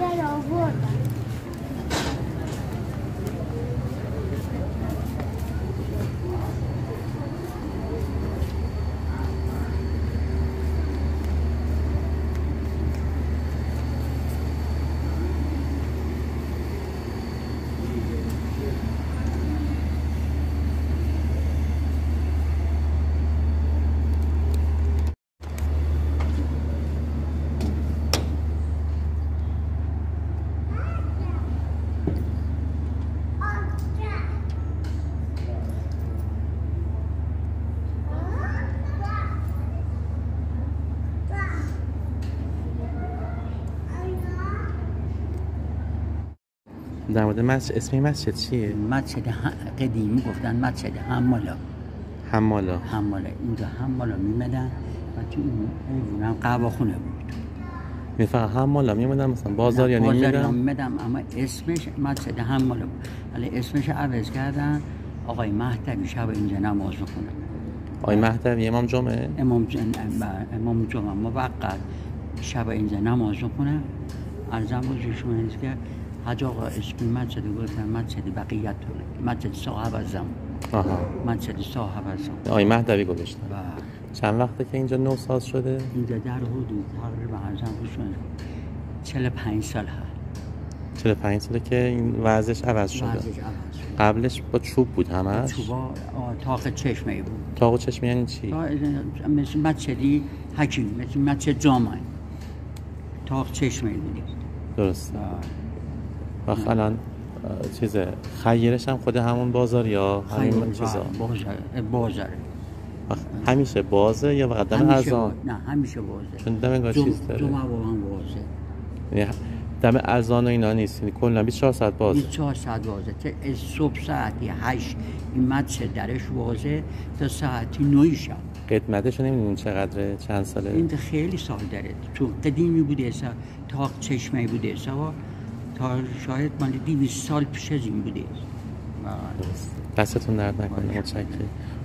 در آوردم در مورد مسجد اسم مسجد چیه؟ مسجد قدیمی گفتن مسجد حمالا. حمالا. حمالا. اینجا حمالا میمدن و تو این هم قهوه خونه بود. می فقط حمالا میمونن مثلا بازار یا بازار نمیدن میمدم اما اسمش مسجد حمالا بود. ولی اسمش عوض کردن آقای مهدوی شب اینجا نماز می‌خونه. آقای مهدوی امام جمعه؟ امام جن... ب- امام جمعه موقت شب اینجا نماز می‌خونه. ارزم بزرگ شما است که حاج آقا اسمی مسجد گفتن مسجد بقیت مسجد صاحب از زمان آها مسجد صاحب از زمان آقای مهدوی گذاشتن چند وقته که اینجا نو ساز شده اینجا در حدود تقریبا ارزم بزرگ 45 سال هست 45 ساله که این وضعش عوض شده عوض شد. قبلش با چوب بود همش چوبا آه، تاق چشمه بود. تاق و چشم یعنی چی مثل مسجدی حکیم مثل مسجد جامعه تاق چشمه بودی درسته و و الان چیز خیرش هم خود همون بازار یا همین چیزا؟ بازاره و همیشه بازه یا فقط دم باز- نه همیشه بازه چون دم انگار چیز داره. جمعه با هم بازه یعنی دم اذان و اینا نیست یعنی کلا 24 ساعت بازه. 24 ساعت بازه. تا از صبح ساعتی 8 این درش بازه تا ساعتی 9 شب. قدمتش رو نمی‌دونین چقدره چند ساله؟ این خیلی سال داره. چون قدیمی بوده سا تا چشمه بوده سا تا شاید مال 200 سال پیش از این بوده. دستتون درد نکنه متشکرم.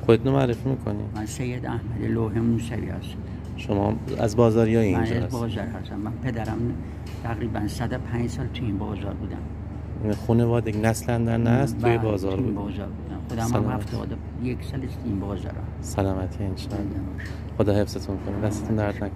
خودتون معرفی می‌کنی؟ من سید احمد لوح موسوی هستم. شما از بازاری های من اینجا از هست بازار هستم. من پدرم تقریبا 105 سال تو این بازار بودم. خانواده نسل در نسل توی بله، بازار بود بازار بودم. خودم. هم هفتاد یک سال است این بازار سلامتی انشاءالله. خدا حفظتون کنه. دستتون درد نکنه.